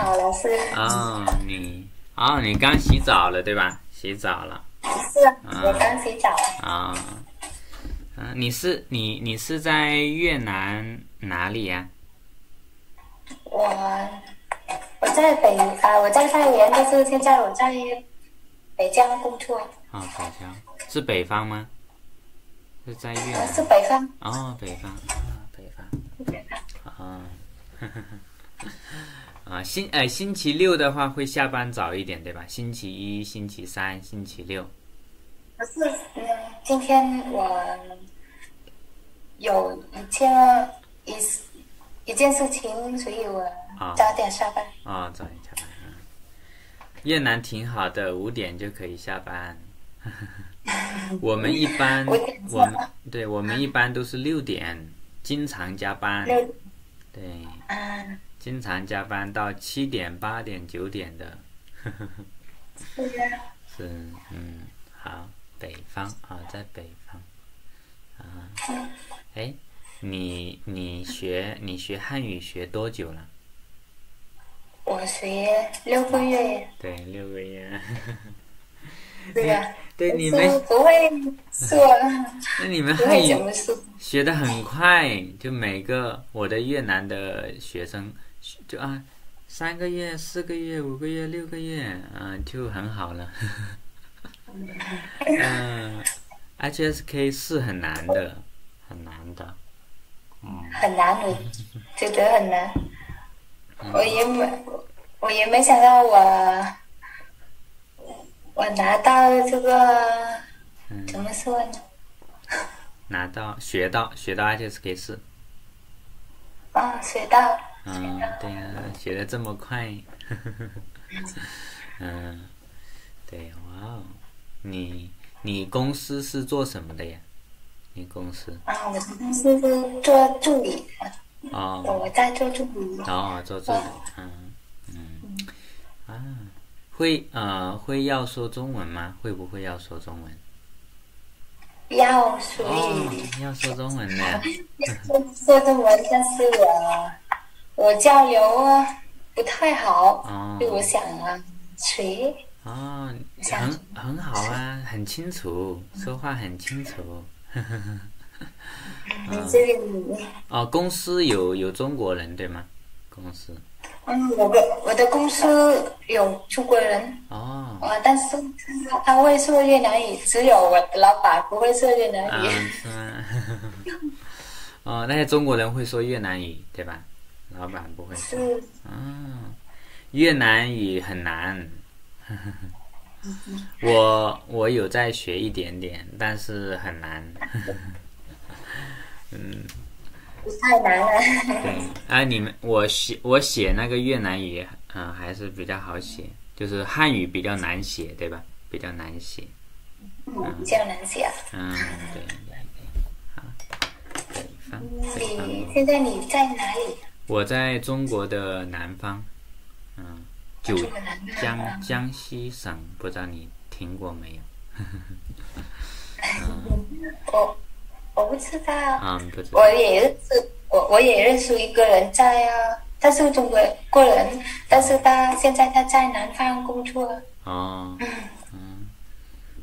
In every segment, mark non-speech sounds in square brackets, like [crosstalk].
好，老师。哦，你哦，你刚洗澡了对吧？洗澡了是啊，我刚洗澡。啊。嗯，你是你你是在越南哪里呀、我我在北啊，我在太原，但是现在我在北疆工作，啊？北疆是北方吗？是在越南是北方。哦，北方啊，北方啊。[laughs] 啊，星呃星期六的话会下班早一点对吧？星期一、星期三、星期六。可是，嗯，今天我有一件一一件事情，所以我啊早点下班。哦，早点下班。嗯，越南挺好的，五点就可以下班。[laughs] 我们一般，[laughs] 我们对我们一般都是六点，经常加班。六对，啊，经常加班到七点、八点、九点的。[laughs] 是嗯，好，北方啊，在北方。啊，哎，你你学你学汉语学多久了？我学六个月，对，六个月。对呀、[laughs] 对，你们不会说，[laughs] 那你们不汉语会怎么说。学的很快，就每个我的越南的学生就啊，三个月、四个月、五个月、六个月，嗯、就很好了。嗯、[laughs] HSK 是很难的，很难的。嗯很难，我觉得很难。我也没，我也没想到我，我拿到这个，怎么说呢？拿到学到学到 HSK 四，嗯，学到，嗯，对呀、学的这么快，[laughs] 嗯，对，哇哦，你你公司是做什么的呀？你公司？啊，我公司是做助理的，哦。我在做助理。哦，做助理，嗯。嗯。啊，会呃会要说中文吗？会不会要说中文？要说哦以，要说中文的，说 [laughs] 说中文，但是我我交流啊不太好，哦所以我想啊谁。哦，很很好啊，很清楚，说话很清楚。[laughs] 你这里，哦，公司有有中国人对吗？公司嗯，我的我的公司有中国人，哦，啊，但是他他会说越南语，只有我的老板不会说越南啊语。是吗？[laughs] 哦，那些中国人会说越南语对吧？老板不会说。是，嗯，越南语很难。[laughs] 我我有在学一点点，但是很难。[laughs] 嗯，不太难了。对。啊，你们我写我写那个越南语，嗯、还是比较好写，就是汉语比较难写，对吧？比较难写。比较难写。嗯，对对对。好，北方，北方。你现在你在哪里？我在中国的南方，嗯，九江江西省，不知道你听过没有？[laughs] 我我不知道，啊、不知道。我也认识我我也认识一个人在啊，他是中国国人，但是他现在他在南方工作。哦，嗯，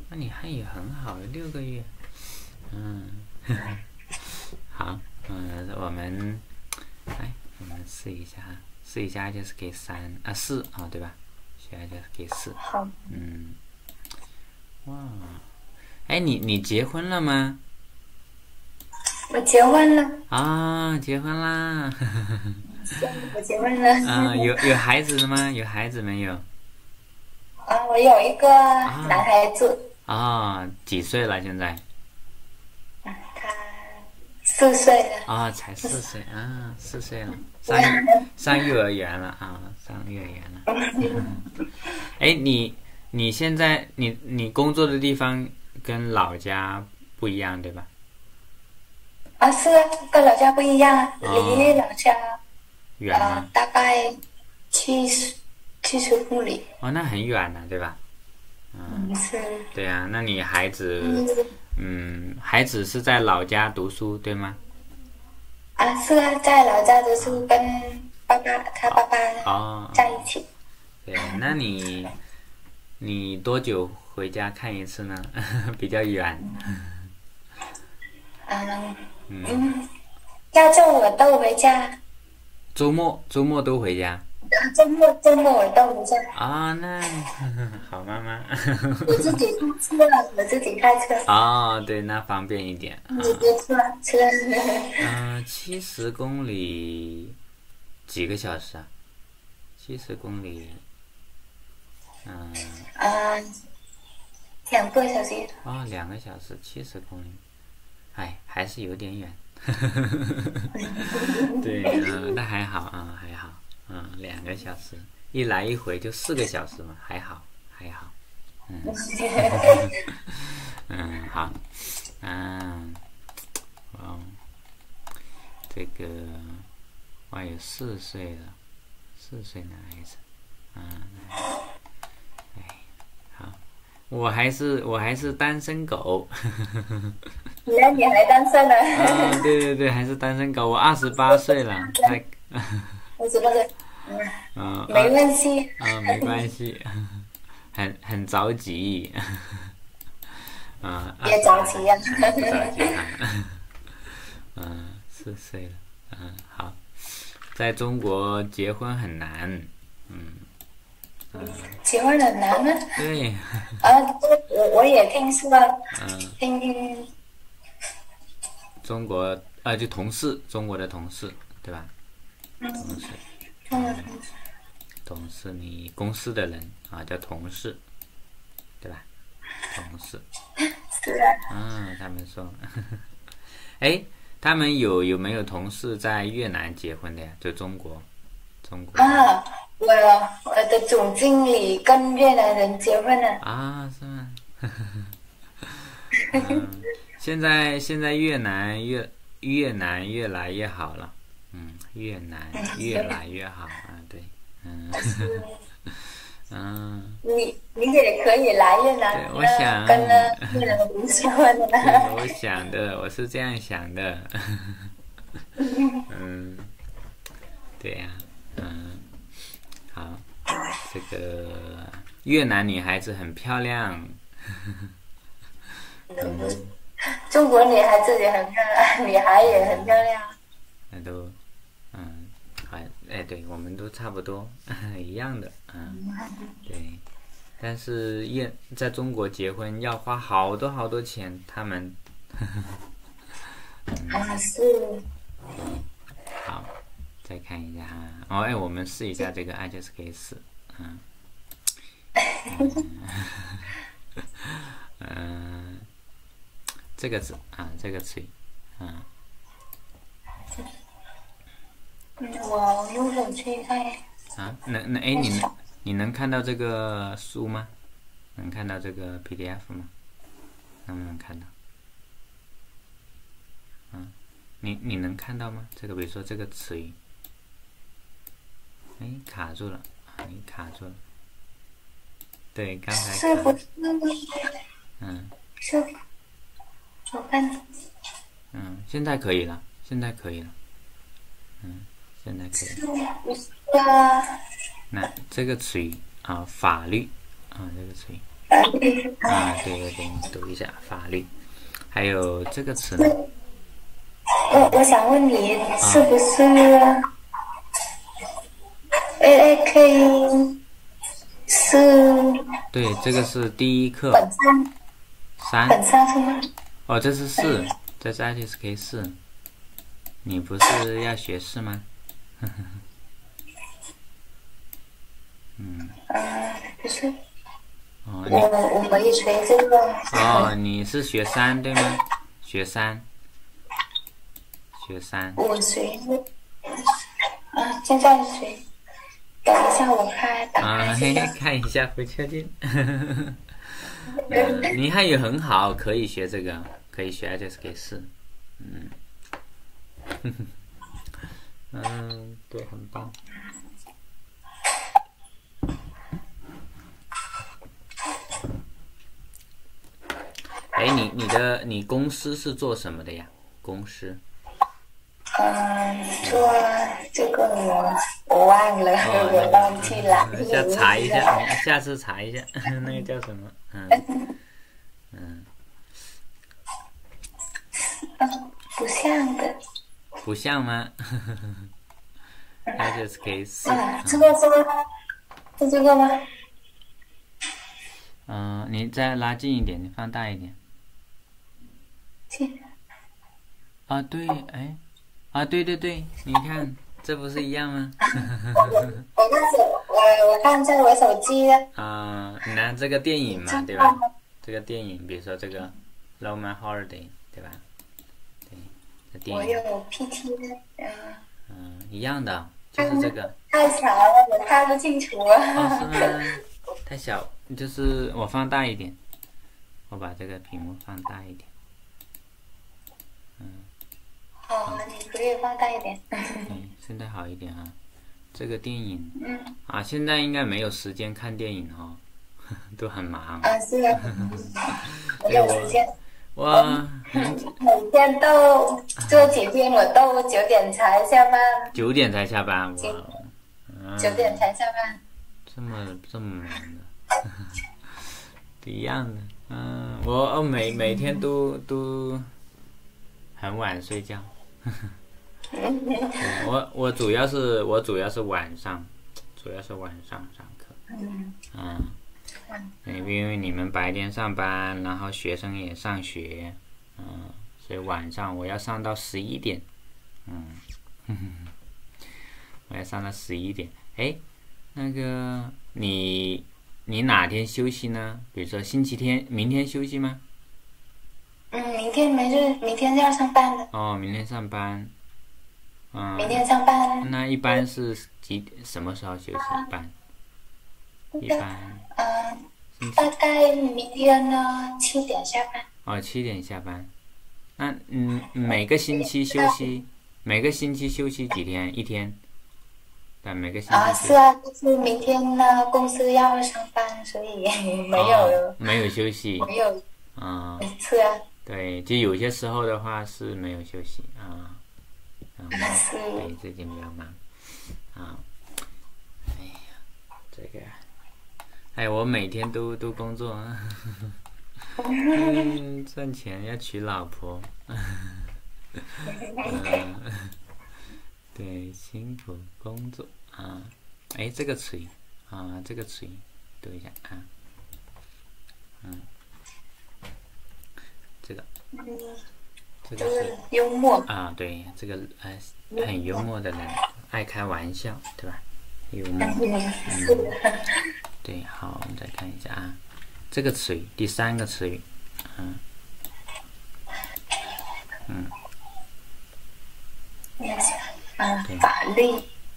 那你汉语很好，六个月，嗯，[laughs] 好，嗯，我们来，我们试一下，试一下就是给三啊四啊，对吧？现在就是给四，好，嗯，哇，哎，你你结婚了吗？我结婚了，啊，结婚啦！[laughs] 我结婚了。啊，有有孩子了吗？有孩子没有？啊，我有一个男孩子，啊，几岁了？现在？他四岁了。啊，才四岁啊，四岁了，上上幼儿园了啊，上幼儿园了。[laughs] 哎，你你现在你你工作的地方跟老家不一样对吧？啊，是啊，跟老家不一样，啊，哦离老家远啊吗？大概七十七十公里。哦，那很远了，对吧？嗯，是。对啊，那你孩子，嗯，孩子是在老家读书对吗？啊，是啊，在老家读书跟爸爸他爸爸哦，在一起。对，那你你多久回家看一次呢？[laughs] 比较远。嗯嗯，下周我都回家，周末周末都回家周末周末我都回家。啊？那 [laughs] 好妈妈。我自己开车，我自己开车，哦，对，那方便一点。你别车车。嗯，[laughs] 七十公里几个小时啊？七十公里，嗯，嗯，两个小时。哦，两个小时，七十公里，哎，还是有点远。[laughs] 对，嗯，那还好啊，还好，嗯，两个小时，一来一回就四个小时嘛，还好，还好，嗯，[laughs] 嗯，好，嗯，哦，这个，我，有四岁了，四岁男孩子，嗯，哎，好，我还是我还是单身狗。[laughs] 那你还单身呢？啊，对对对，还是单身狗。我二十八岁了，太，我只不过，[laughs] 嗯，[laughs] 没关系。啊，没关系，[laughs] 很很着急，啊，别着急呀。不着急啊，嗯，四岁了，嗯，好，在中国结婚很难，嗯，结婚很难吗？对，啊，我我也听说，嗯，听中国啊，就同事，中国的同事，对吧？同事。嗯同事，你公司的人啊，叫同事，对吧？同事，是啊，嗯，他们说，[laughs] 哎，他们有有没有同事在越南结婚的呀？就中国，中国啊，我我的总经理跟越南人结婚了。啊，是吗？嗯，[laughs] [laughs] 现在现在越南越越南越来越好了，嗯，越南 [laughs] 越来越好。啊，对，嗯，[laughs] 嗯。你你也可以来越南对，我想。[laughs] 我想的，我是这样想的。嗯，对呀、嗯，好，这个越南女孩子很漂亮，[laughs] 中国女孩自己很漂亮，女孩也很漂亮。那都，嗯，还，哎，对，我们都差不多 [laughs] 一样的，嗯，对。但是越在中国结婚要花好多好多钱，他们。[laughs] 啊，是。好，再看一下哈。哦，哎，我们试一下这个 I just 可以试，嗯，嗯，这个字啊，这个词语，嗯，嗯，我用手机看。啊，那那哎，你能你能看到这个书吗？能看到这个 PDF 吗？能不能看到？嗯，你你能看到吗？这个比如说这个词语，哎，卡住了啊，你卡住了。对，刚才是不是？嗯是，我看嗯，现在可以了，现在可以了，嗯，现在可以了。不是啊？那这个词语啊，法律啊，这个词语啊，对对对，你读一下法律。还有这个词呢，我我想问你，是不是 A A K 是对，这个是第一课本三三本三是吗？哦，这是四，这是 ITSK 四。你不是要学四吗？[laughs] 嗯，啊，不是，哦，我你我没学这个。哦，你是学三对吗？学三，学三。我学啊，现在学。等一下，我看打啊，开嘿嘿。看一下不确定。嗯，[laughs] 你汉语很好，可以学这个，可以学 ITSK 四。嗯，[laughs] 嗯，对，很棒。哎，你你的你公司是做什么的呀？公司嗯，做这个我我忘了，[laughs] 我忘记了。下查一下，[laughs] 下次查一下，[laughs] 那个叫什么？嗯嗯。不像的。不像吗？那就是可以试。这个这个是这个吗？嗯，你再拉近一点，你放大一点。近。啊，对，哎，啊，对对对，你看，这不是一样吗？[laughs] 我看手，我我看在我手机。啊，你看这个电影嘛，对吧？这个电影，比如说这个《Love My Holiday》，对吧？我有 PT 嗯，嗯，一样的，就是这个。太小了，我看不清楚。哦，是吗？[laughs] 太小，就是我放大一点，我把这个屏幕放大一点。嗯。好，你可以放大一点。嗯，现在好一点啊。这个电影。嗯。啊，现在应该没有时间看电影哈，[laughs] 都很忙。啊，是啊。[laughs] 没有时间。哇！每天都做几天，我都九点才下班。九点才下班，哇！九点才下班。这么这么忙的，[laughs] 一样的。嗯，我每每天都都很晚睡觉。[laughs] 我我主要是我主要是晚上，主要是晚上上课。嗯。嗯。因为你们白天上班，然后学生也上学，嗯，所以晚上我要上到十一点，嗯，[laughs] 我要上到十一点。哎，那个你你哪天休息呢？比如说星期天，明天休息吗？嗯，明天没事，明天要上班的。哦，明天上班。嗯。明天上班。那一般是几什么时候休息？一般。一般。嗯。大概明天呢七点下班。哦，七点下班。那嗯，每个星期休息，每个星期休息几天？一天。对，每个星期。啊，是啊，就是明天呢，公司要上班，所以没有。没有休息。没有。啊。是啊。对，就有些时候的话是没有休息啊。是。对，最近比较忙。啊。哎呀，这个。哎，我每天都都工作，嗯，[laughs] 赚钱要娶老婆，嗯对，辛苦工作啊，哎，这个词语啊，这个词语读一下啊，嗯，这个，这个是幽默。啊，对，这个哎，很幽默的人，爱开玩笑，对吧？幽默，嗯。[laughs] 对，好，我们再看一下啊，这个词语，第三个词语，嗯，嗯，嗯，法律，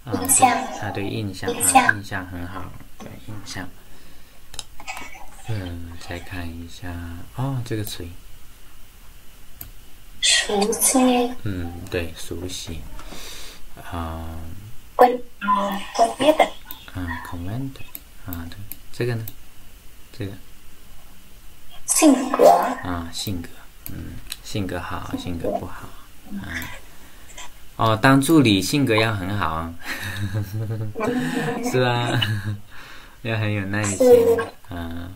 印象，啊，对，印象，啊，印象很好，对，印象，嗯，再看一下，哦，这个词语，熟悉，嗯，对，熟悉，啊，关，啊，关别的，嗯，comment。啊，对，这个呢，这个。性格。啊，性格，嗯，性格好，性格。不好，啊，哦，当助理性格要很好，[laughs] 是吧？[laughs] 要很有耐心，嗯，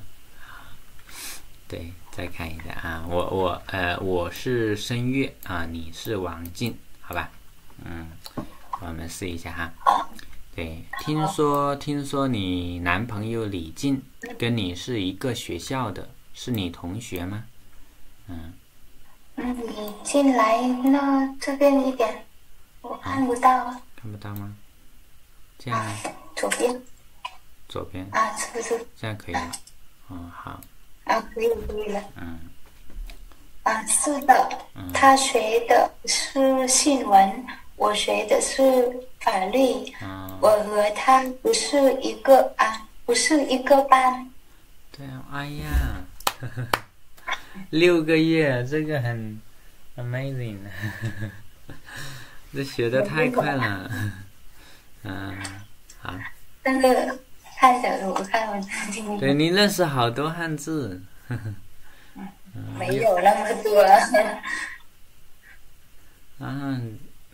对，再看一下啊，我我呃，我是申月啊，你是王静，好吧？嗯，我们试一下哈。对，听说听说你男朋友李静跟你是一个学校的，是你同学吗？嗯。嗯，你进来那这边一点，我看不到。啊看不到吗？这样。左边。左边。啊，是不是？这样可以吗？嗯，好。啊，可以可以了。嗯。啊，是的。嗯。他学的是新闻。我学的是法律，我和他不是一个啊，不是一个班。对啊，哎呀，[laughs] 六个月，这个很 amazing，[laughs] 这学的太快了。[laughs] 嗯，好。但是太小了，我看我。对你认识好多汉字。[laughs] 没有那么多。[laughs] 啊。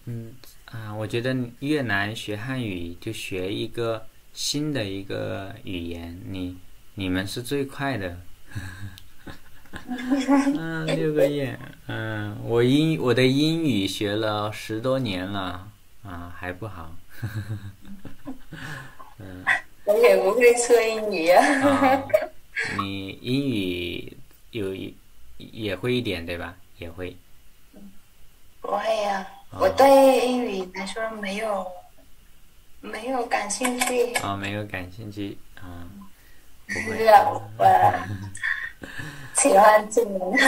嗯啊，我觉得越南学汉语就学一个新的一个语言，你你们是最快的。嗯，[laughs] 六个月。嗯，我英我的英语学了十多年了，啊，还不好。嗯，我也不会说英语啊。你英语有也会一点对吧？也会。不会呀，我对英语来说没有没有感兴趣。哦，没有感兴趣啊。不会。我 [laughs] 喜欢中文。喜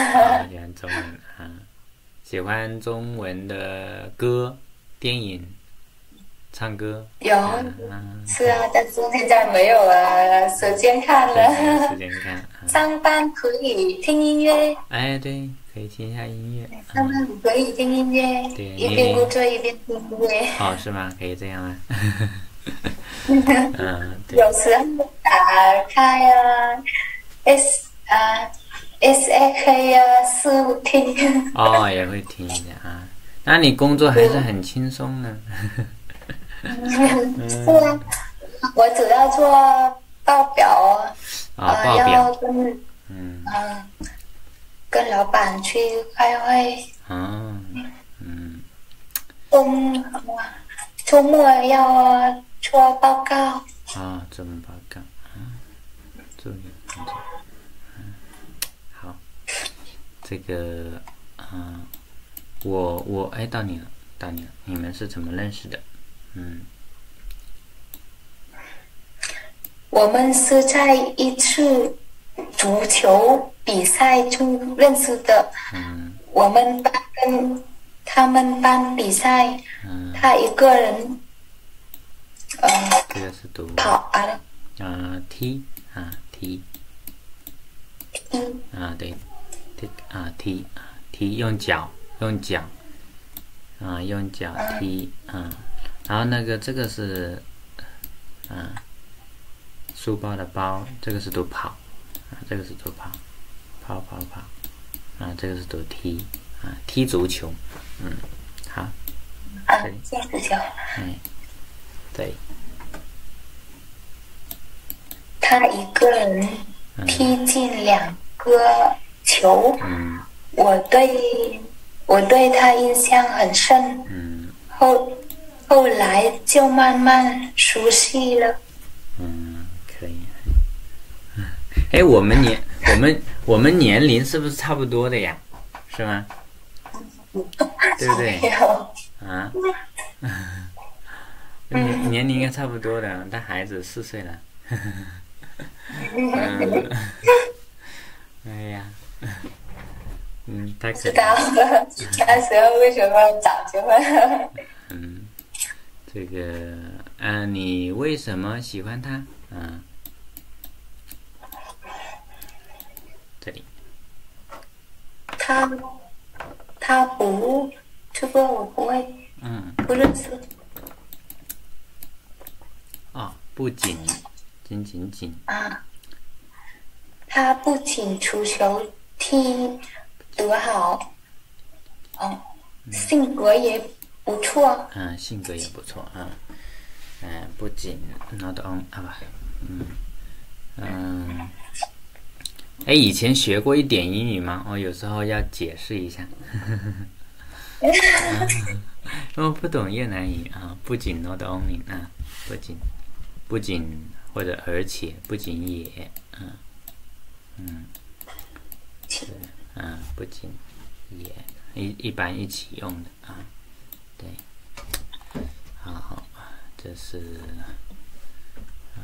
欢中文啊，喜欢中文的歌、电影。唱歌有，是啊，但是现在没有了，时间看了。时间看。上班可以听音乐。哎，对，可以听一下音乐。上班可以听音乐。对，一边工作一边听音乐。哦，是吗？可以这样啊？[laughs] 嗯，有时候打开啊，S 啊，S A K 啊，四五听。哦，也会听一下啊。那你工作还是很轻松呢。是啊，我主要做报表啊，要跟嗯。跟老板去开会。啊，嗯，周周末要做报告。啊，做报告啊，做工作，嗯，好，这个啊，我我哎，到你了，到你了，你们是怎么认识的？嗯，我们是在一次足球比赛中认识的。嗯，我们班跟他们班比赛，他一个人，呃，这个是读跑啊，啊踢啊踢，踢啊对，踢啊踢啊踢用脚用脚，啊用脚踢啊。然后那个这个是，嗯，书包的包，这个是读跑，啊，这个是读跑，跑跑跑，啊，这个是读踢，啊，踢足球，嗯，好，啊，踢足球，嗯，对，他一个人踢进两个球，嗯，我对我对他印象很深，嗯，后。后来就慢慢熟悉了。嗯，可以。哎，我们年 [laughs] 我们我们年龄是不是差不多的呀？是吗？[laughs] 对不对？啊？[laughs] 年年龄应该差不多的，但孩子四岁了。嗯。哎呀。嗯，太可知道了。那时候为什么早结婚？嗯。这个，嗯，你为什么喜欢他？嗯，这里，他，他不，这个我不会，嗯，不认识。哦，不仅，仅仅仅。啊，他不仅足球踢得好，哦，性格也。不错，嗯，性格也不错啊，嗯，不仅 not on 啊不，嗯嗯，哎，以前学过一点英语吗？我有时候要解释一下，因 [laughs] 为不懂越南语啊，不仅 not only 啊，不仅不仅或者而且不仅也，嗯嗯，[laughs] 是，嗯，不仅也一一般一起用的啊。对，好好，这是，嗯，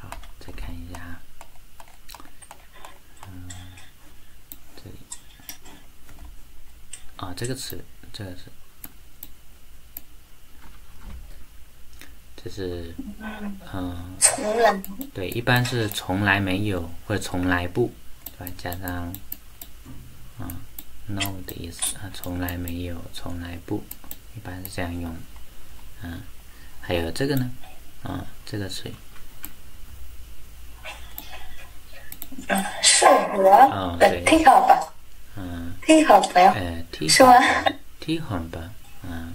好，再看一下，嗯，这里，啊，这个词，这个是，这是，嗯，对，一般是从来没有或者从来不，对？加上，嗯，no 的意思啊，从来没有，从来不。一般是这样用，嗯，还有这个呢，啊，这个是，嗯，适合，嗯，对，挺好吧，嗯，挺好吧，哎，是吗？[laughs] 挺好吧，嗯，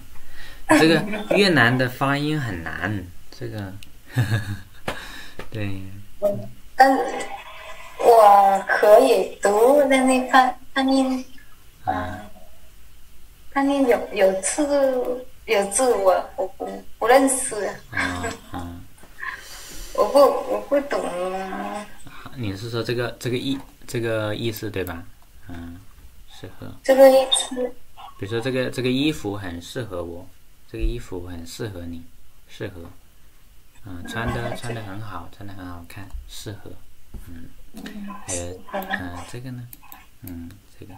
这个越南的发音很难，这个，[laughs] 对，但我可以读的那发发音，啊，发音有有字有字我我不不认识，啊啊，我不我不懂，你是说这个这个意这个意思对吧？嗯，适合，这个意思。比如说这个这个衣服很适合我，这个衣服很适合你，适合，嗯，穿的穿的很好，穿的很好看，适合，嗯，还有嗯这个呢，嗯这个。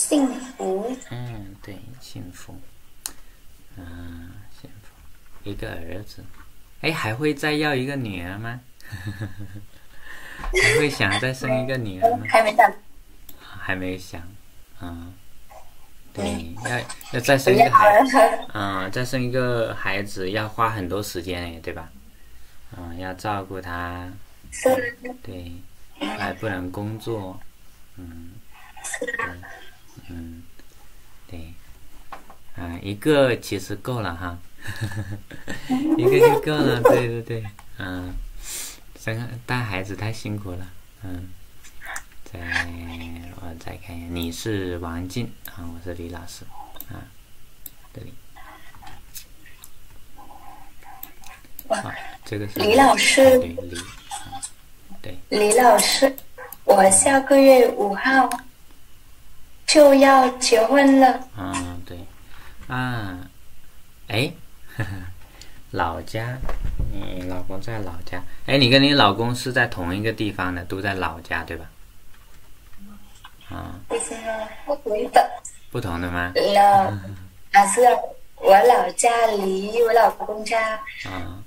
幸福。嗯，对，幸福，嗯，幸福，一个儿子，哎，还会再要一个女儿吗？[laughs] 还会想再生一个女儿吗？还没到，还没想，嗯，对，要要再生一个孩，子，嗯，再生一个孩子要花很多时间哎，对吧？嗯，要照顾他，是。对，还不能工作，嗯，对，嗯，对，啊，一个其实够了哈，[laughs] 一个就够了，对对对，嗯，生带孩子太辛苦了，嗯，再我再看一下，你是王静啊，我是李老师。啊，这里，啊，这个是李老师。啊对李，啊对。李老师，我下个月五号就要结婚了，嗯，对，啊，哎，呵 [laughs] 呵老家，你老公在老家，哎，你跟你老公是在同一个地方的，都在老家对吧？啊，不是不同的。不同的吗？老啊是我老家离我老公家啊，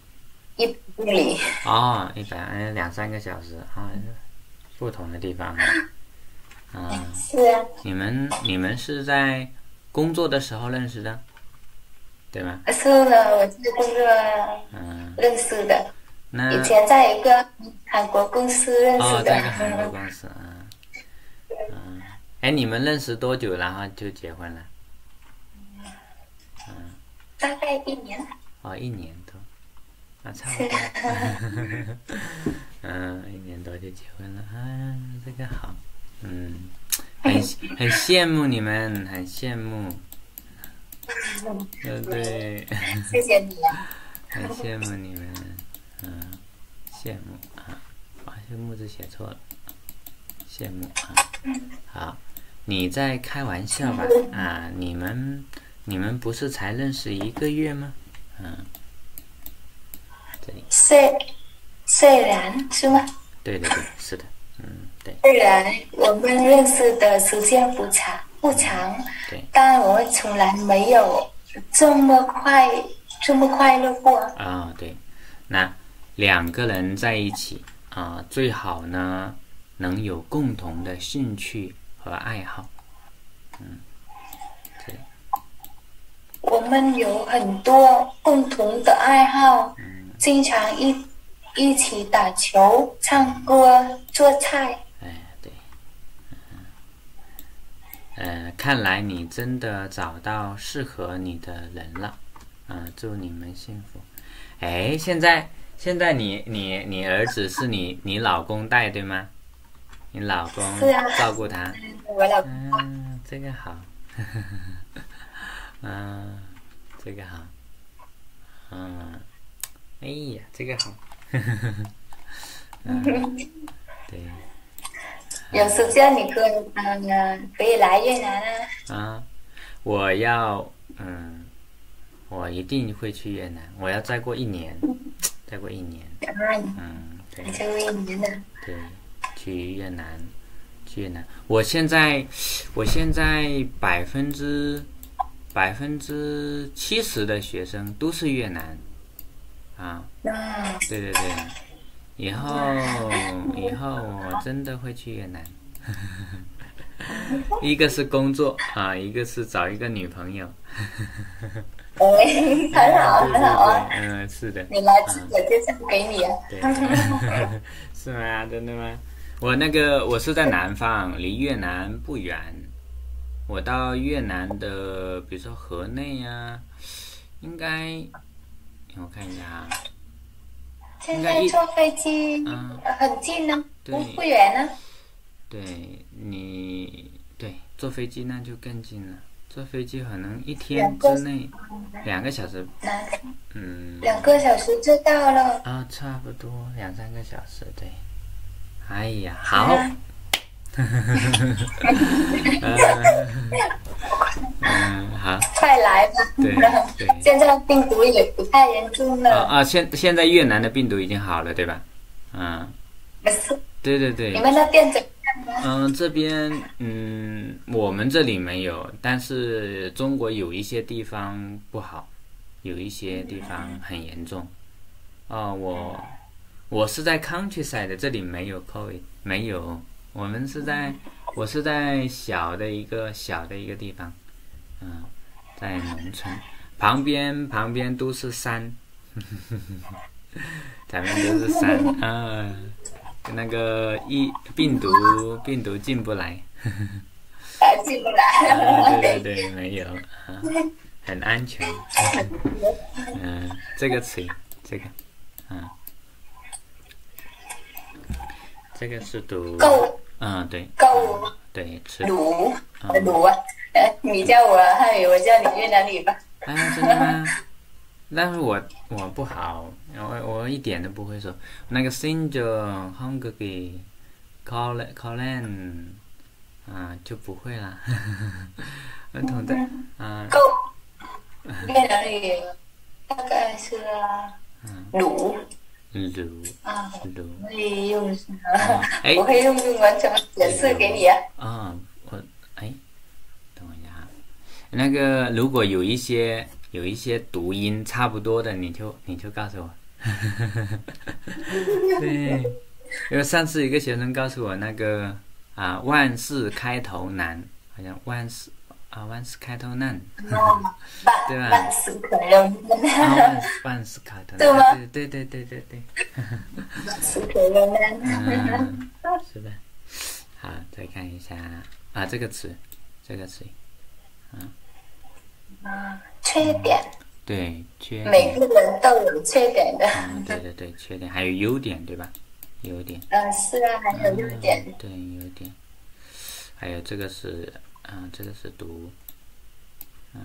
一百公里，哦，一百哎两三个小时啊，不同的地方啊，啊，是啊，你们你们是在工作的时候认识的，对吗？是的，我是工作嗯，认识的，那以前在一个韩国公司认哦，识在一个韩国，公司啊，嗯，哎，你们认识多久，然后就结婚了？嗯大概一年，哦，一年多，啊，差不多，嗯，[laughs] 一年多就结婚了，啊，这个好，嗯，很很羡慕你们，很羡慕，对对？谢谢你啊，[laughs] 很羡慕你们，嗯，羡慕啊，把，这木字写错了，羡慕啊，好，你在开玩笑吧？啊，你们你们不是才认识一个月吗？嗯，这里，虽虽然是吗？对对对，是的，虽然我们认识的时间不长不长，对，但我们从来没有这么快这么快乐过。啊、对，那两个人在一起啊、最好呢能有共同的兴趣和爱好，嗯，对。我们有很多共同的爱好，经常一一起打球、唱歌、做菜。哎，对，嗯，呃，看来你真的找到适合你的人了，嗯、祝你们幸福。哎，现在现在你你你儿子是你你老公带对吗？你老公照顾他，我老嗯，这个好，[laughs] 嗯，这个好，嗯，哎呀，这个好，[laughs] [laughs] 嗯，对。有时间你可以嗯可以来越南啊。啊，我要嗯，我一定会去越南。我要再过一年，再过一年，啊，嗯，对再过一年呢。对，去越南，去越南。我现在，我现在百分之百分之七十的学生都是越南，啊，啊，对对对，以后以后我真的会去越南。[laughs] 一个是工作啊，一个是找一个女朋友。哎，很好，很好啊。嗯，是的，你来自我介绍给你 [laughs] 是吗？真的吗？我那个我是在南方，离越南不远，我到越南的，比如说河内呀、应该我看一下啊，现在坐飞机嗯很近呢，对。不不远呢。对你对坐飞机那就更近了，坐飞机可能一天之内两个小时，嗯，两个小时就到了。啊，差不多两三个小时，对。哎呀，好，啊嗯，好，快来吧！对对现在病毒也不太严重啊了。啊，现现在越南的病毒已经好了，对吧？嗯，对对对你，们那边怎么样呢？嗯，这边嗯，我们这里没有，但是中国有一些地方不好，有一些地方很严重。哦，我我是在 countryside，这里没有 COVID，没有。我们是在，我是在小的一个小的一个地方，嗯，在农村，旁边旁边都是山，[laughs] 咱们都是山啊。那个疫病毒病毒进不来，[laughs] 啊，进不啊来。对对对，没有，啊，很安全。嗯、这个词，这个，嗯、这个是读，够嗯，对，够对，吃，鲁鲁啊！呃，你叫我汉语，我叫你越南语吧。啊，真的吗？但是我我不好，我我一点都不会说。那个 xin jo hong g i call call in 啊就不会啦。儿童的啊够越南语大概是鲁鲁啊，鲁会用什么？哎我会用中文怎么解释给你啊？啊，我哎，等我一下啊，那个如果有一些有一些读音差不多的，你就你就告诉我。[laughs] 对，因为上次一个学生告诉我那个啊，万事开头难，好像万事啊，万事开头难，对吧？万万事可认，啊，万事万事开头对对对对对对对，万事可认。嗯，是的。好，再看一下。啊，这个词，这个词，啊。缺点，对，缺，每个人都有缺点的。嗯，对对对，缺点。还有优点，对吧？优点，嗯，是啊，还有优点。嗯，对，优点，还有这个是，啊，这个是读嗯，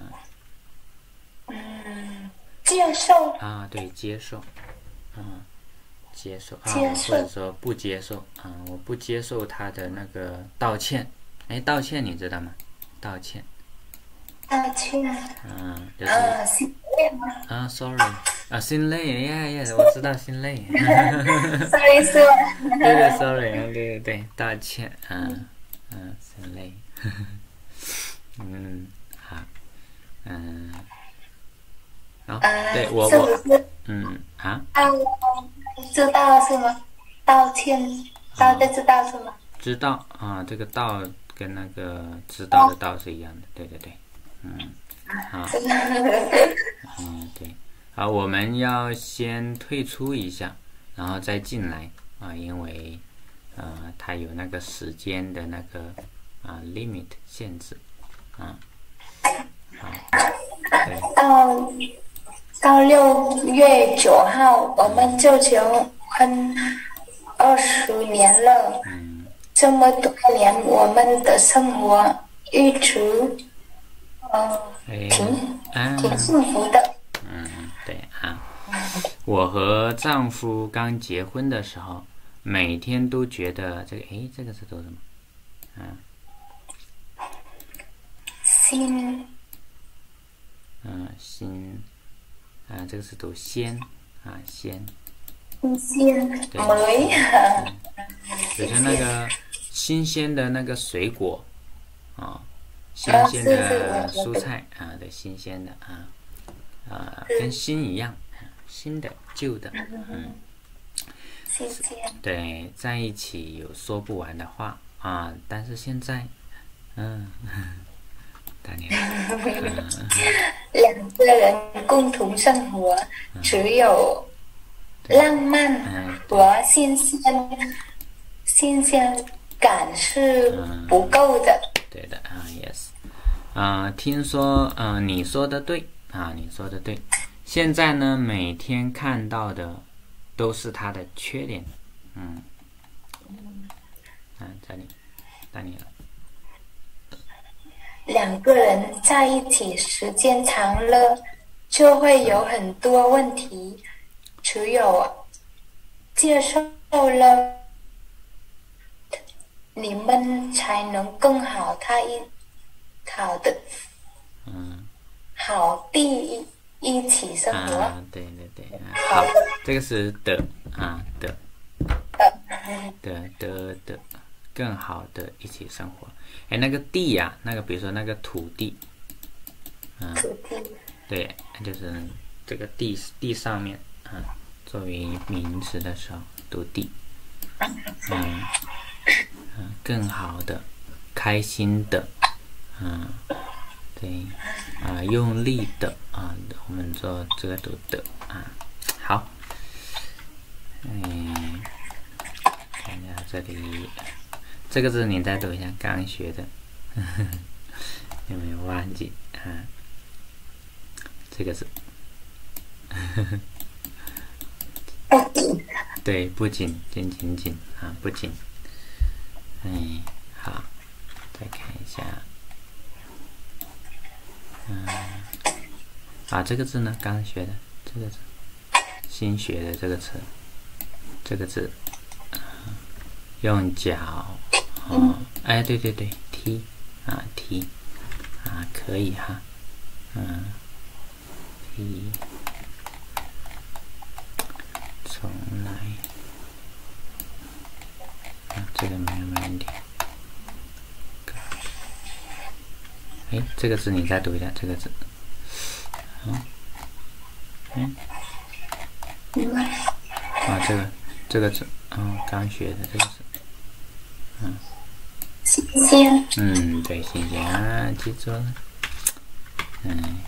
嗯接受，啊，对，接受，嗯，接受啊，受。或者说不接受啊，我不接受他的那个道歉，哎，道歉你知道吗？道歉，道歉，嗯，就是啊，心累吗？啊，sorry，啊，心累呀呀，我知道心累。[laughs] Sorry，是吗？对对，sorry，嗯，对对对，道歉，嗯嗯，心累，嗯，好，嗯，好，啊，对我我，嗯啊，道知道是吗？道歉，道歉知道是吗？知道啊，这个道跟那个知道的道是一样的，对对对，嗯，好，嗯对，好，我们要先退出一下，然后再进来啊，因为呃，它有那个时间的那个啊 limit 限制啊，好，对，到到六月九号，我们就结婚二十年了。嗯这么多年，我们的生活一直，呃，哎，挺啊，挺幸福的。嗯，对啊，我和丈夫刚结婚的时候，每天都觉得这个，哎，这个是读什么？新嗯，新，啊，这个是读鲜啊，鲜，新鲜梅，就是那个新鲜的那个水果。啊，新啊鲜的蔬菜。啊，对，新鲜的啊，啊，跟新一样，啊新的、旧的，嗯。对，在一起有说不完的话啊，但是现在，嗯，大年，嗯两个人共同生活，只有浪漫嗯，和新鲜新鲜感是不够的。对的啊，yes，啊、听说，嗯、你说的对啊，你说的对。现在呢，每天看到的都是他的缺点。嗯，嗯，这里，到你了。两个人在一起时间长了，就会有很多问题。只有接受了，你们才能更好他一好的嗯，好地一一起生活。啊，对对对，啊好，这个是的啊的的的的，更好的一起生活。哎，那个地呀、那个比如说那个土地，土地对，就是这个地地上面啊，作为名词的时候读地，嗯嗯，更好的，开心的，嗯，对，啊，用力的啊，我们做这个读的啊，好，嗯，看一下这里，这个字你再读一下，刚学的，[laughs] 有没有忘记？啊？这个字。不 [laughs] 仅对，不仅仅仅仅啊，不紧，哎，好，再看一下，嗯，啊，这个字呢，刚学的。这个字，新学的这个词，这个字，用脚，哦，哎，对对对，，t，啊，t，啊，可以哈，嗯，踢。重来。啊，这个没有没问题。哎，这个字你再读一下，这个字。嗯，嗯，啊，这个这个字，嗯，刚学的这个字。新鲜嗯，对，谢谢啊，记住了。嗯，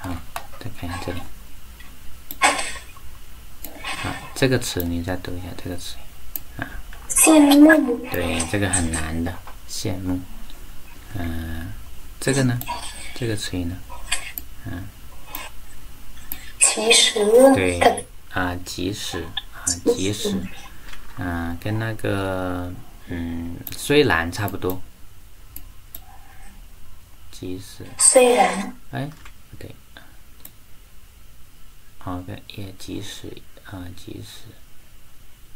好，再看一下这里。好，这个词你再读一下这个词啊。羡慕对，这个很难的，羡慕。嗯、这个呢？这个词语呢？嗯其实对啊，即使啊，即使，嗯、跟那个嗯，虽然差不多。即使，虽然。哎，不对，好的，也即使啊，即使，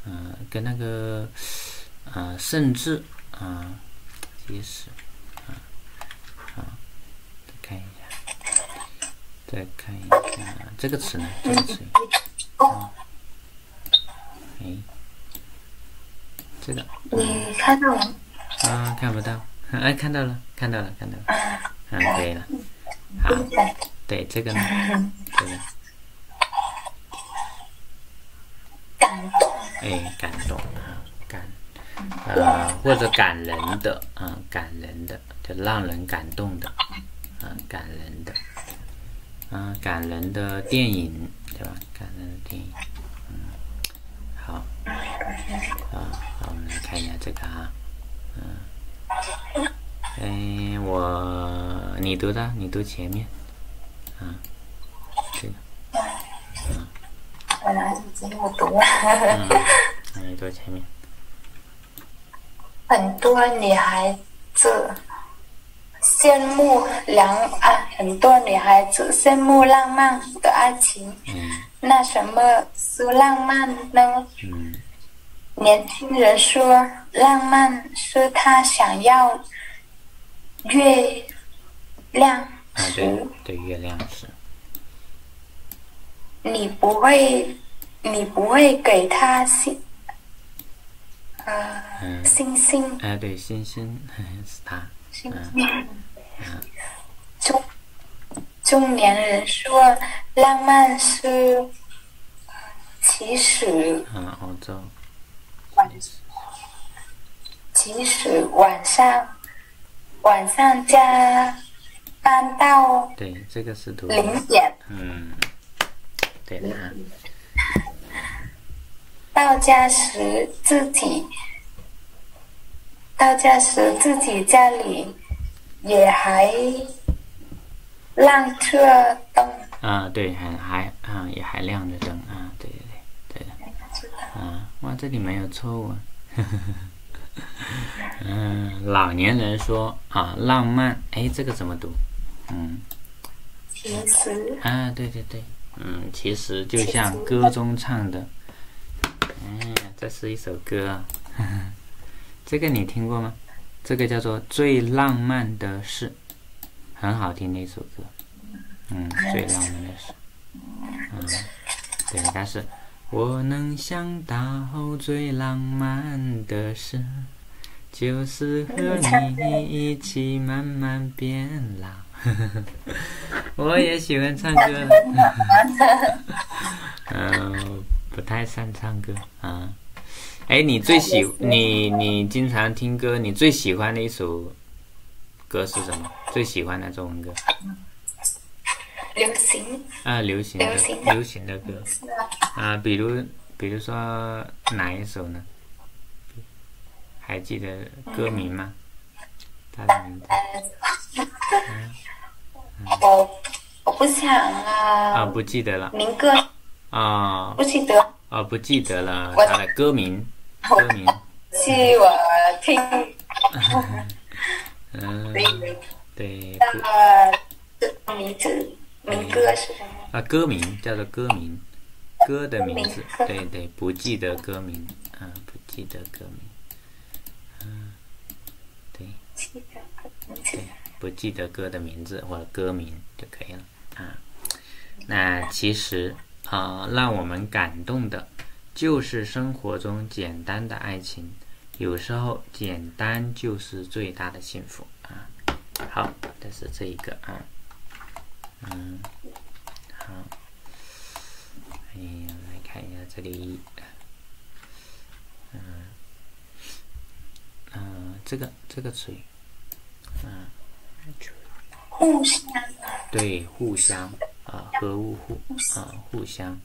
嗯、跟那个，啊，甚至啊，即使，啊，好，再看一下，再看一下这个词呢，这个词，啊，哎，这个你看到了。啊，看不到，[laughs] 哎，看到了，看到了，看到了，啊，可以了，好，对，这个呢，这个。感动。哎，感动啊，感，呃，或者感人的啊，感人的，就让人感动的，啊，感人的，啊，感人的电影，对吧？感人的电影，嗯，好，啊，好，我们来看一下这个啊，嗯，哎，我你读的，你读前面，啊，这个，我拿手机我读了。嗯，那你读前面。很多女孩子羡慕两啊，很多女孩子羡慕浪漫的爱情。嗯那什么是浪漫呢？嗯。年轻人说，浪漫是他想要月亮啊，对，对，月亮是，你不会，你不会给他星，呃，嗯。星星，哎，对，星星 [laughs] 是他，星嗯。星。中中年人说，浪漫是，其实嗯，欧洲，晚，即使晚上，晚上加班到对，这个是读，零点，嗯，对的啊，到家时自己，到家时自己家里也还亮着灯。啊，对，还还啊，也还亮着灯啊，对对对，对的。啊，哇，这里没有错误啊。[laughs] 嗯，老年人说啊，浪漫，哎，这个怎么读？嗯，其实啊，对对对，嗯，其实就像歌中唱的，嗯，这是一首歌啊，[laughs] 这个你听过吗？这个叫做《最浪漫的事》，很好听的一首歌，嗯，最浪漫的事，嗯，对，但是我能想到最浪漫的事，就是和你一起慢慢变老。[laughs] 我也喜欢唱歌的，嗯、[laughs] 不太擅唱歌啊。哎，你最喜你你经常听歌，你最喜欢的一首歌是什么？最喜欢的中文歌。流行。啊，流行的流行的。流行的歌。啊，比如比如说哪一首呢？还记得歌名吗？他的名字。我我不想啊，啊，不记得了。民歌。啊。不记得，啊，不记得了我它的歌名。歌名，是我听。[laughs] 嗯，[laughs] 的对，呃名字名歌是什么？啊，歌名叫做歌名，歌的名字，对对，不记得歌名，啊，不记得歌名，嗯，对记得对，不记得歌的名字或者歌名就可以了啊。那其实啊、让我们感动的，就是生活中简单的爱情，有时候简单就是最大的幸福啊。好，这是这一个啊，嗯，好。哎呀，来看一下这里，嗯，嗯、这个这个词语，嗯，互相对，互相啊，和物互啊，互相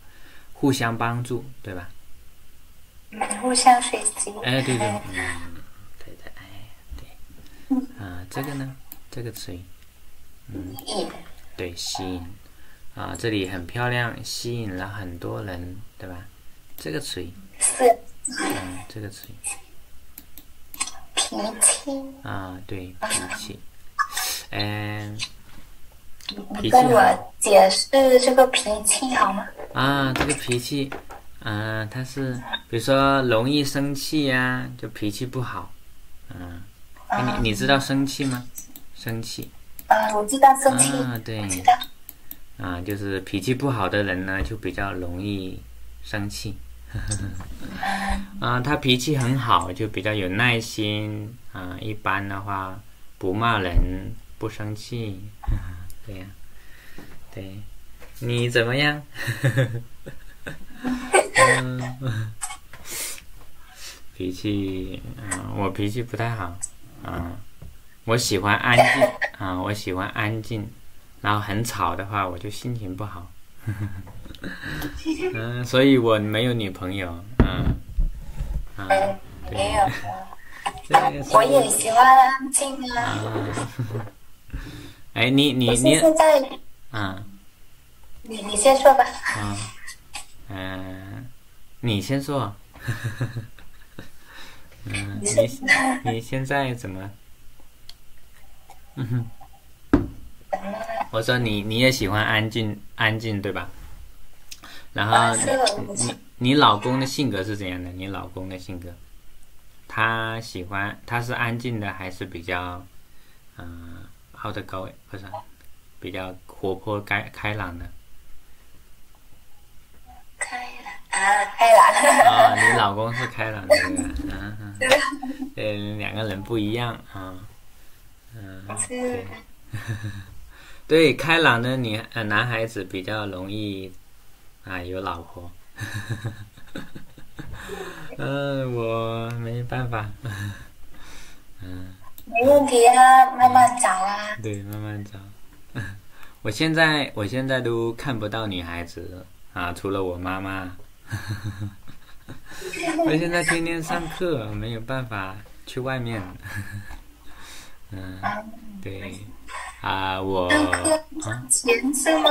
互相帮助，对吧？嗯互相学习。哎，对对，嗯，对对，哎，对，啊，这个呢，这个词语，嗯，对，吸引。啊，这里很漂亮，吸引了很多人，对吧？这个词语，是。嗯，这个词语。脾气。啊，对，脾气，嗯，脾气跟我解释这个脾气好吗？啊，这个脾气，嗯、它是比如说容易生气呀、就脾气不好，嗯、哎你你知道生气吗？生气啊，我知道生气，啊，对，知道。啊，就是脾气不好的人呢，就比较容易生气。[laughs] 啊，他脾气很好，就比较有耐心啊。一般的话，不骂人，不生气，[laughs] 对呀、对，你怎么样？[laughs] 嗯，脾气，嗯、我脾气不太好，啊、我喜欢安静，啊、我喜欢安静，然后很吵的话，我就心情不好。[laughs] 嗯，所以我没有女朋友。嗯，啊，嗯，没有。[laughs] 我也喜欢安静啊。啊。哎，你你你现在，啊你你先说吧。啊嗯，你先说。[laughs] 嗯，你你现在怎么？嗯哼，我说你你也喜欢安静安静对吧？然后你你老公的性格是怎样的？你老公的性格，他喜欢他是安静的还是比较嗯 outgoing 不是比较活泼开开朗的？开朗啊，开朗。啊，你老公是开朗的，对？嗯两个人不一样啊。嗯，是对，对，开朗的女呃男孩子比较容易啊有老婆。嗯，[laughs] 我没办法。嗯，没问题啊，慢慢找啊。对，慢慢找。[laughs] 我现在我现在都看不到女孩子啊，除了我妈妈。[laughs] 我现在天天上课，没有办法去外面。嗯，啊，对，啊，我啊赚钱是吗？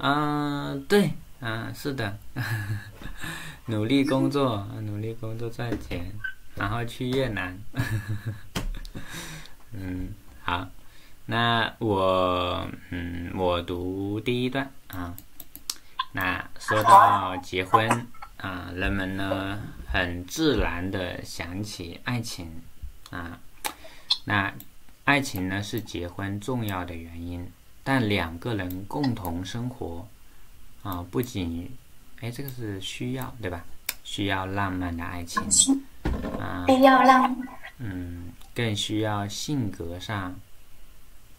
啊，对，啊，是的，[laughs] 努力工作，努力工作赚钱，然后去越南。[laughs] 嗯，好，那我嗯，我读第一段啊。那说到结婚啊，人们呢很自然的想起爱情啊。那爱情呢是结婚重要的原因，但两个人共同生活啊，不仅哎，这个是需要对吧？需要浪漫的爱情啊，必要让嗯，更需要性格上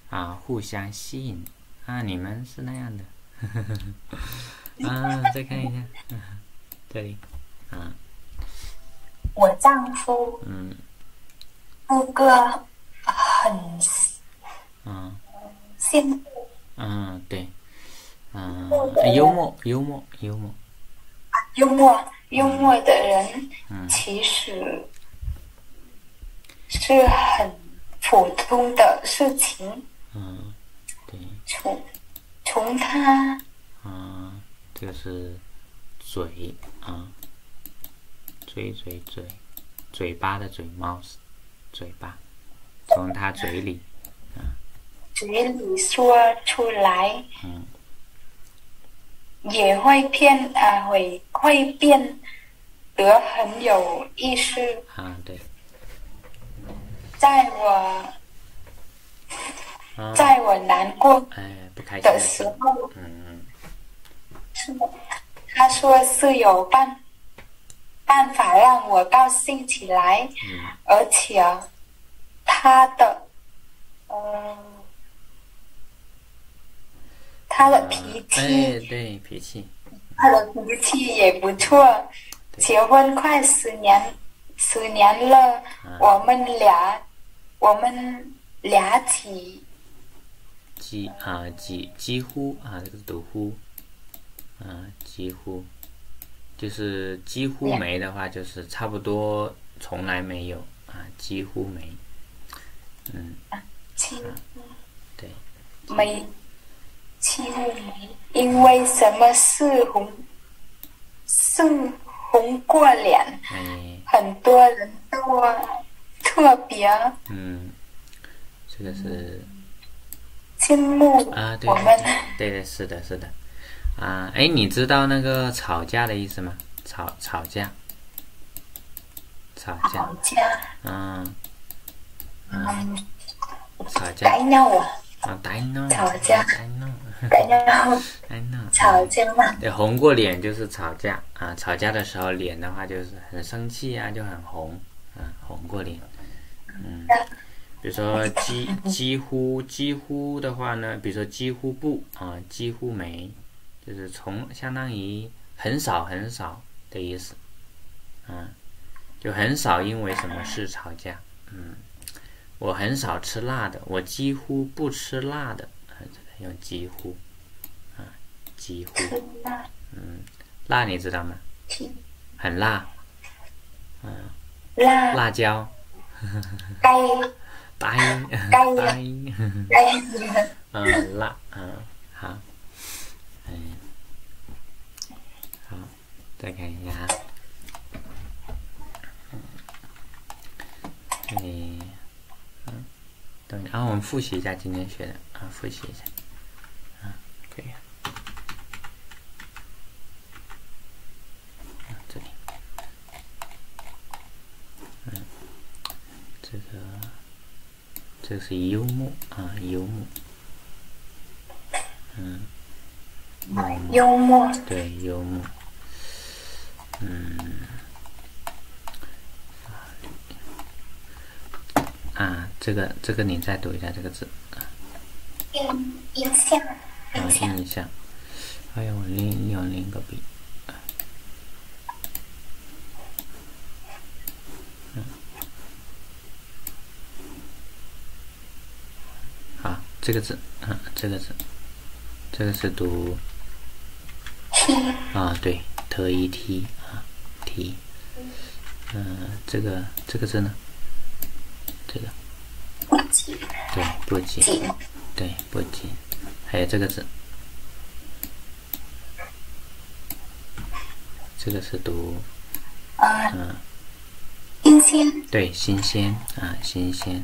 啊互相吸引啊。你们是那样的 [laughs] 啊？再看一下，嗯这里啊，我丈夫嗯是个很嗯。羡慕嗯，对，嗯，幽默幽默幽默，幽默幽默的人，嗯。其实是很普通的事情。嗯，对，从从他嗯，这个是嘴啊，嘴嘴嘴，嘴巴的嘴，mouse，嘴巴，从他嘴里，嘴里说出来，嗯。也会变啊，会会变得很有意思。啊，对，在我啊，在我难过的的时候，他说是有办办法让我高兴起来，嗯。而且他的嗯，他的脾哎，气，对，脾气，他的脾气也不错。结婚快十年，十年了，我们俩，我们俩几几啊几几乎啊，这个是读乎，啊，几乎，就是几乎没的话，就是差不多从来没有啊，几乎没，对，没几乎没，因为什么事红是红过脸，哎，很多人都特别嗯，这个是羡慕啊，对我们。对对，是的，是的，啊，哎，你知道那个吵架的意思吗？吵吵架，吵架。吵，架，嗯，嗯，吵架啊，啊，I know，吵架。该闹 I know，吵架嘛，对，红过脸就是吵架。啊，吵架的时候脸的话就是很生气啊，就很红，啊，红过脸。嗯，比如说 [laughs] 几几乎几乎的话呢，比如说几乎不啊，几乎没，就是从相当于很少很少的意思，嗯，就很少因为什么事吵架，嗯，我很少吃辣的，我几乎不吃辣的，用几乎，啊，几乎。是那辣你知道吗？很辣，辣辣椒，该呆该呆，该嗯，辣，嗯，好，嗯，好，再看一下，这里，嗯，等，然后我们复习一下今天学的啊，复习一下，啊，可以，啊，这里，嗯，这个。这是幽默啊，幽默，嗯，幽默，对，幽默，嗯，啊，这个这个你再读一下这个字，印印象，啊，印象，印象，还有我另用另一个笔，嗯。好，这个字，嗯，这个字，这个是读 [laughs] 啊，对，，t e t 啊，t，嗯、这个这个字呢？这个不记对，不急，对，不急。还有这个字，这个是读啊，嗯，新鲜，对，新鲜啊，新鲜。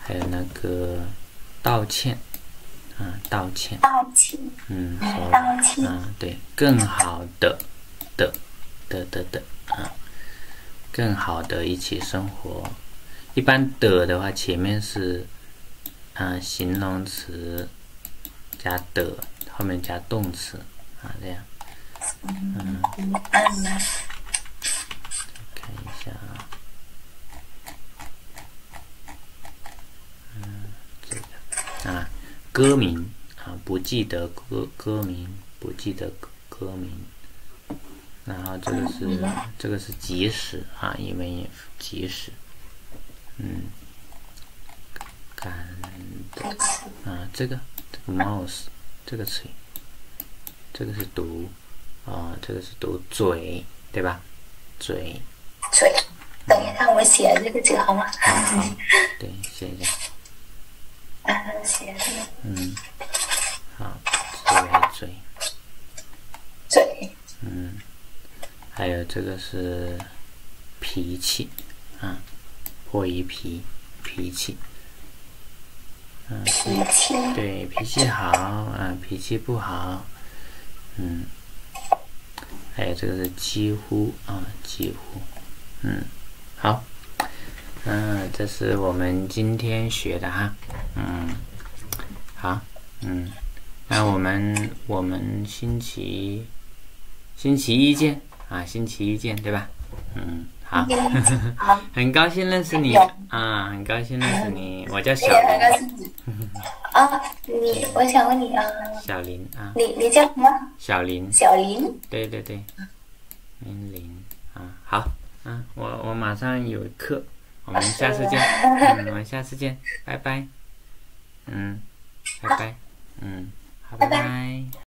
还有那个道歉啊，道歉，道歉，嗯，道歉啊，对，更好的的的的的啊，更好的一起生活。一般的的话，前面是啊形容词加的，后面加动词啊，这样嗯，看一下啊。嗯，这个啊，歌名啊，不记得歌歌名，不记得歌歌名。然后这个是这个是即使啊，因为即使，嗯，感的啊，这个这个 mouse 这个词语，这个是读啊，这个是读嘴，对吧？嘴，嘴。等一下，我写这个字好吗？好，对，写一下，啊，写这个嗯，好，这个嘴，嘴，嗯，还有这个是脾气啊，破一脾脾气，嗯，脾气，对，脾气好啊，脾气不好，嗯，还有这个是几乎啊，几乎，嗯，好，嗯，这是我们今天学的哈，嗯，好，嗯，那我们我们星期星期一见啊，星期一见，对吧？嗯，好，好，很高兴认识你。有。啊，很高兴认识你，我叫小林，兴。啊，你，我想问你啊，小林啊，你你叫什么？小林，小林。对对对，林林啊，好，嗯、我我马上有课，我们下次见，[laughs] 嗯，我们下次见，拜拜，嗯，拜拜，嗯，好，拜拜。拜拜。